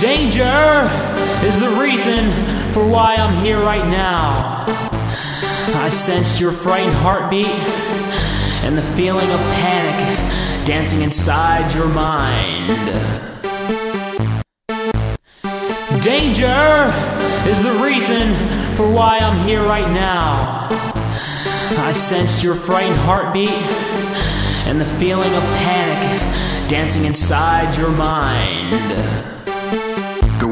Danger is the reason for why I'm here right now. I sensed your frightened heartbeat and the feeling of panic dancing inside your mind. Danger is the reason for why I'm here right now. I sensed your frightened heartbeat and the feeling of panic dancing inside your mind.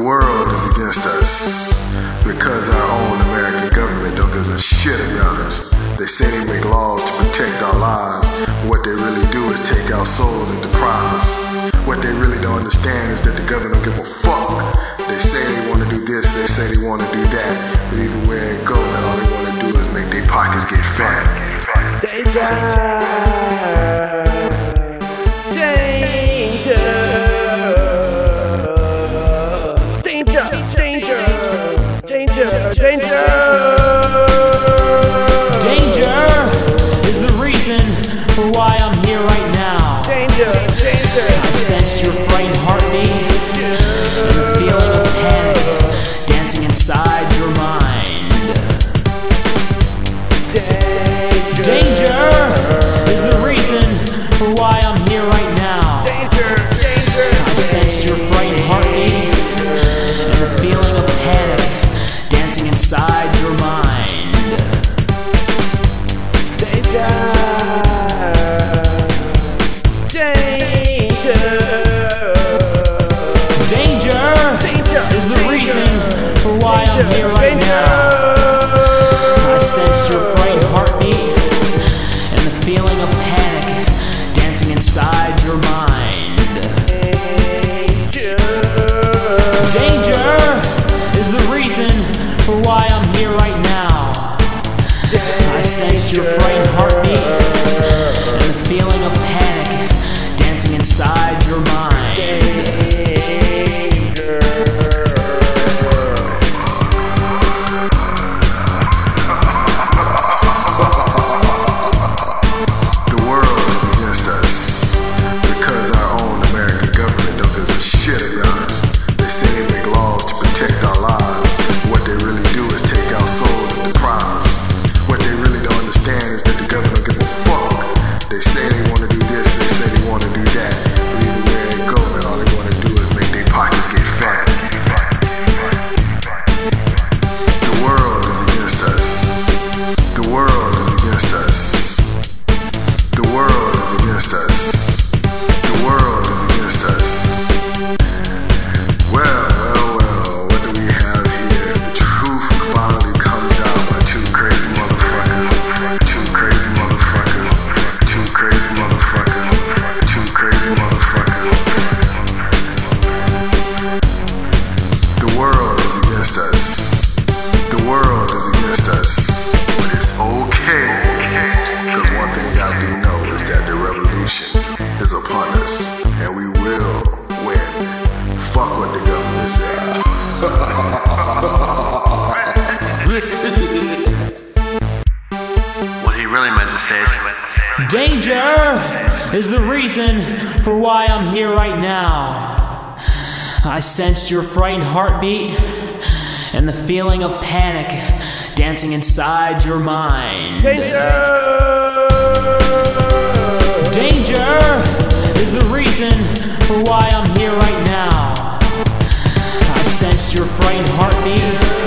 World is against us because our own American government don't give a shit about us. They say they make laws to protect our lives. What they really do is take our souls and deprive us. What they really don't understand is that the government don't give a fuck. They say they want to do this, they say they want to do that. But either way it goes, all they want to do is make their pockets get fat. Danger! Danger! Sensed your frightened world Fuck what the government says. What he really meant to say is Danger is the reason for why I'm here right now. I sensed your frightened heartbeat and the feeling of panic dancing inside your mind. Danger! Danger your frightened heartbeat.